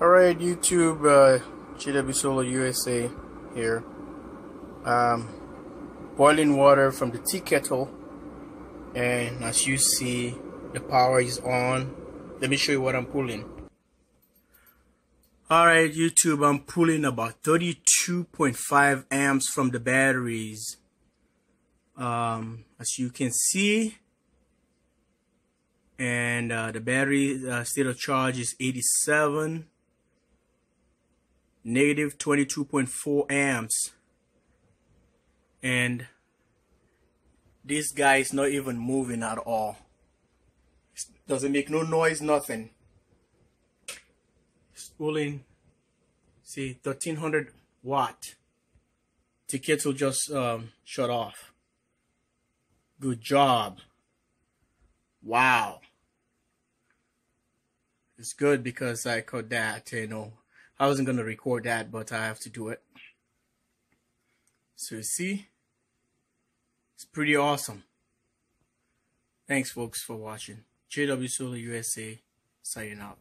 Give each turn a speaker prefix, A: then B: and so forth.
A: Alright, YouTube, uh, JW Solar USA here. Um, boiling water from the tea kettle. And as you see, the power is on. Let me show you what I'm pulling. Alright, YouTube, I'm pulling about 32.5 amps from the batteries. Um, as you can see, and uh, the battery uh, state of charge is 87 negative 22.4 amps. And this guy is not even moving at all. Doesn't make no noise nothing. It's pulling see 1300 watt. The kettle just um, shut off. Good job. Wow. It's good because I caught that you know I wasn't going to record that, but I have to do it. So you see, it's pretty awesome. Thanks folks for watching. JW Solar USA signing out.